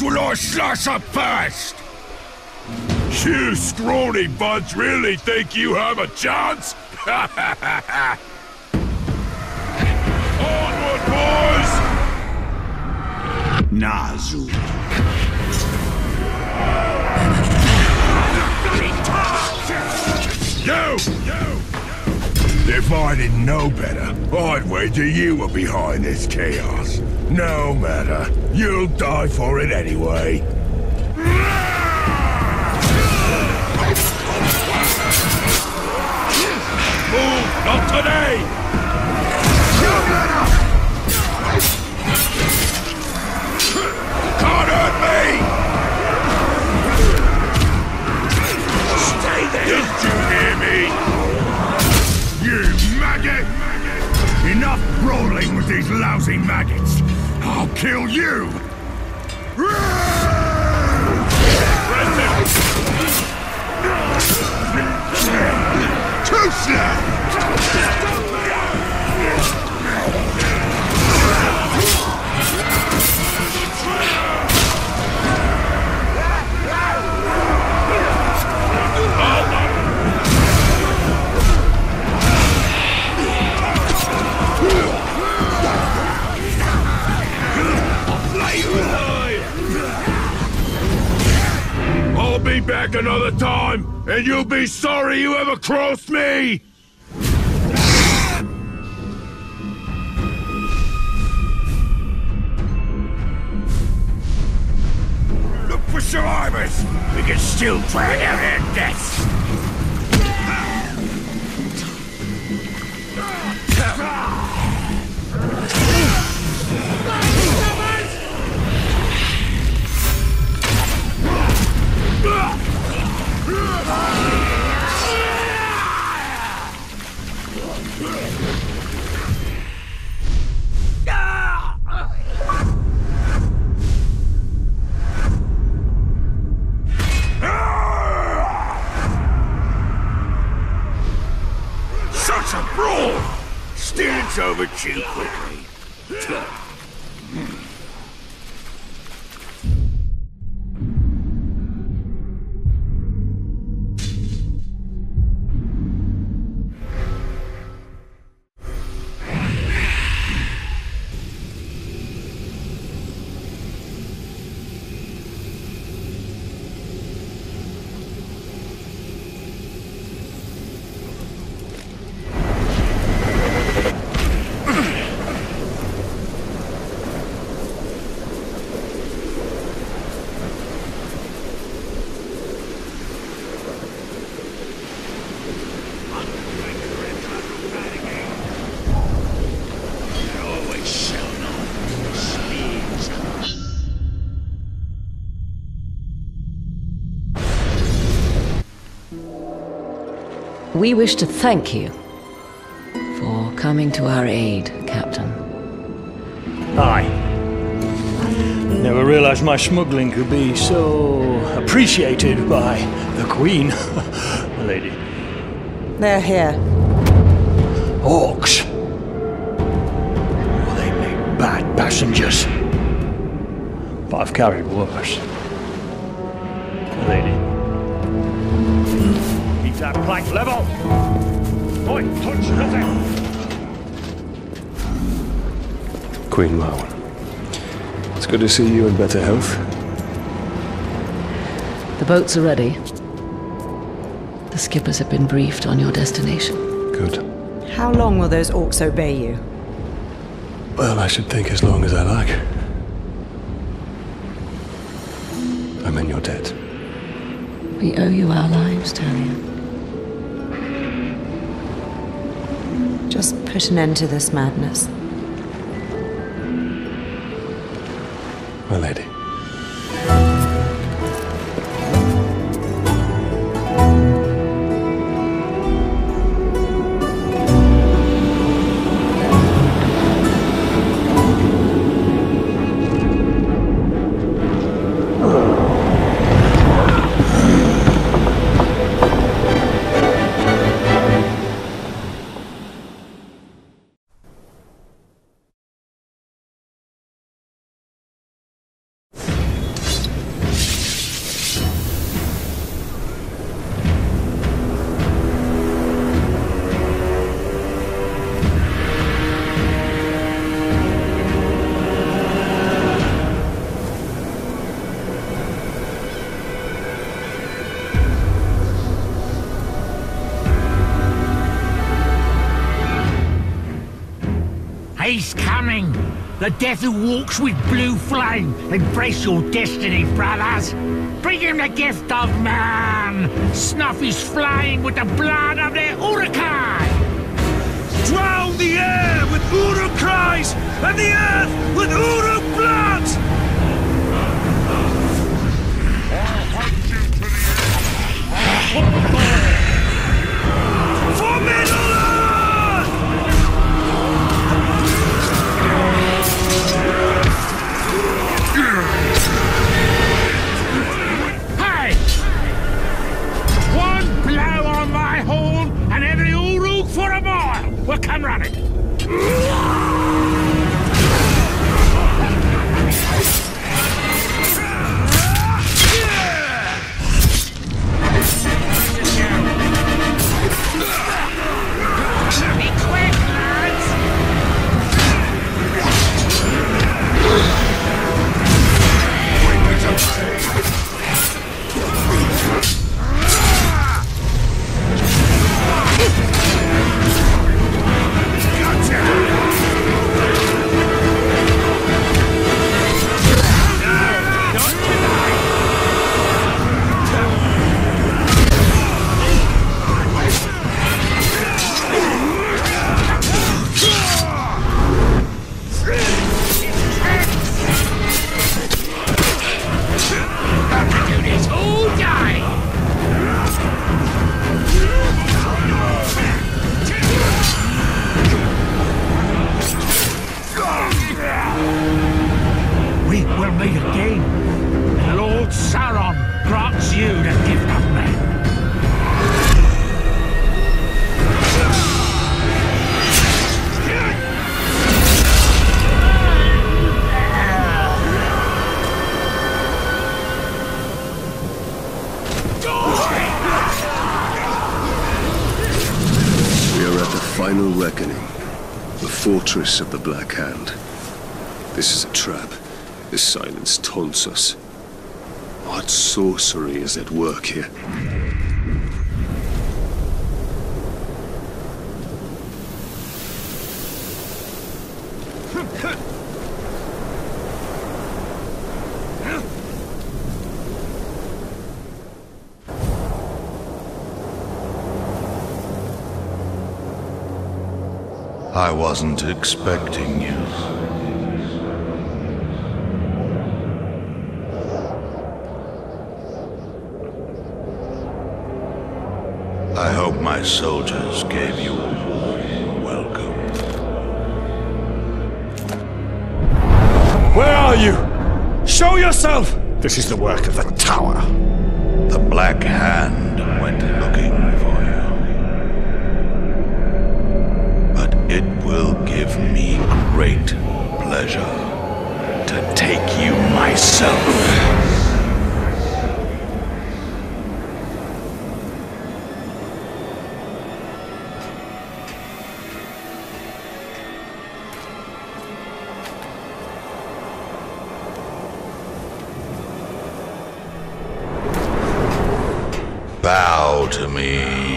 Will I slice up first? You scrawny buds really think you have a chance? Onward, boys! Nazu. You! If I didn't know better, I'd wager you were behind this chaos. No matter. You'll die for it anyway. Move! Not today! Be sorry you ever crossed me! Look for survivors! We can still drag out their deaths! Such We wish to thank you for coming to our aid, Captain. Aye. Never realized my smuggling could be so appreciated by the Queen, My lady. They're here. Orcs. Well, they make bad passengers. But I've carried worse. Lady. Keep that plank level. Oi, touch nothing. Queen Marwen. It's good to see you in better health. The boats are ready. The skippers have been briefed on your destination. Good. How long will those orcs obey you? Well, I should think as long as I like. I'm in your debt. We owe you our lives, Talion. Just put an end to this madness. My lady. He's coming! The death who walks with blue flame! Embrace your destiny, brothers! Bring him the gift of man! Snuff his flame with the blood of their Uruk-hai! Drown the air with Uruk cries and the earth with Uruk blood! For for a mile will come running! Of the Black Hand. This is a trap. This silence taunts us. What sorcery is at work here? I wasn't expecting you. I hope my soldiers gave you a warm welcome. Where are you? Show yourself! This is the work of the Tower. The Black Hand went looking for you. But it will give me great pleasure to take you myself. Bow to me.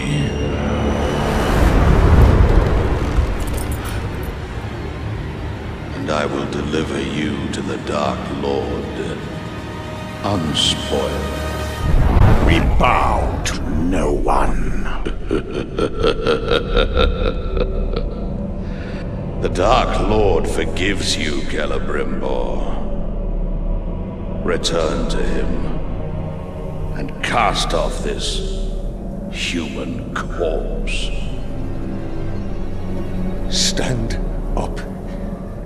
We bow to no one. The Dark Lord forgives you, Celebrimbor. Return to him and cast off this human corpse. Stand up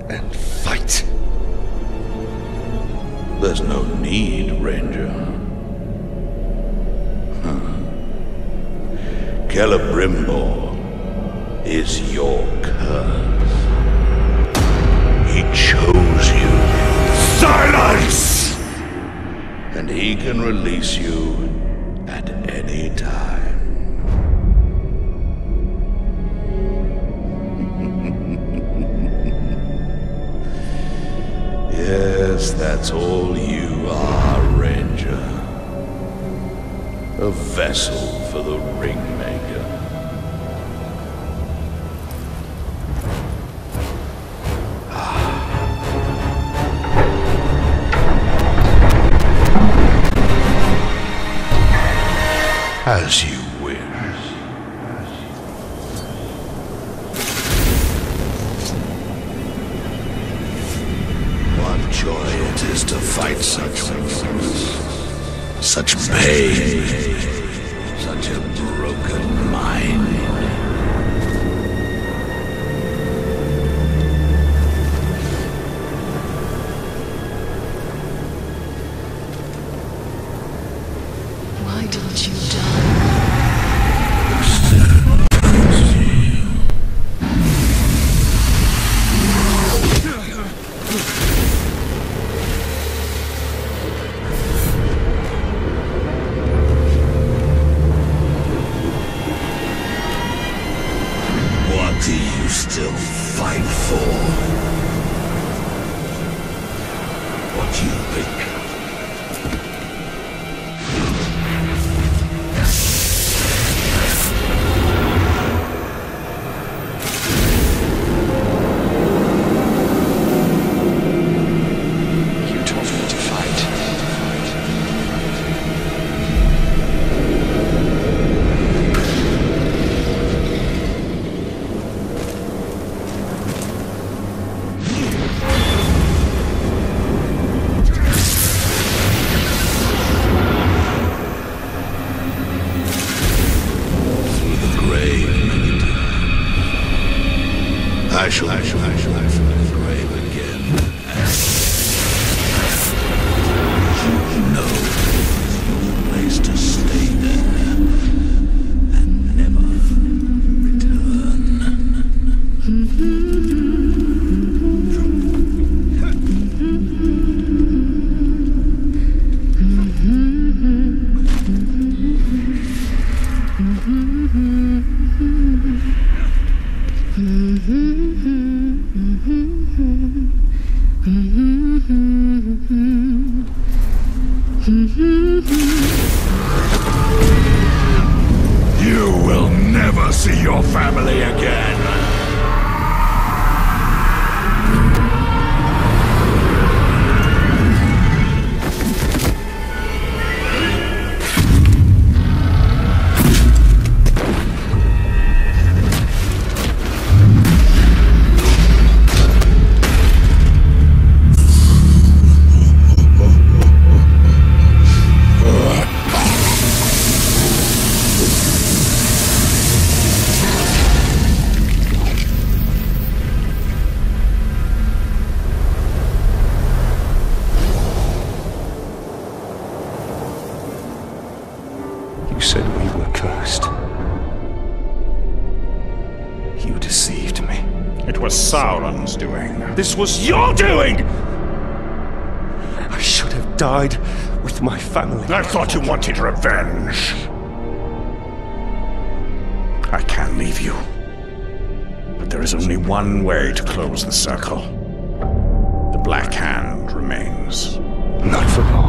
and fight. There's no need, Ranger. Celebrimbor is your curse. He chose you. Silence! and he can release you at any time. yes, that's all you are, Ranger. A vessel for the Ringmaker. As you wish. What joy it is to fight such such pain, I shall, was your doing! I should have died with my family. I thought you wanted revenge. I can't leave you. But there is only one way to close the circle. The Black Hand remains. Not for long.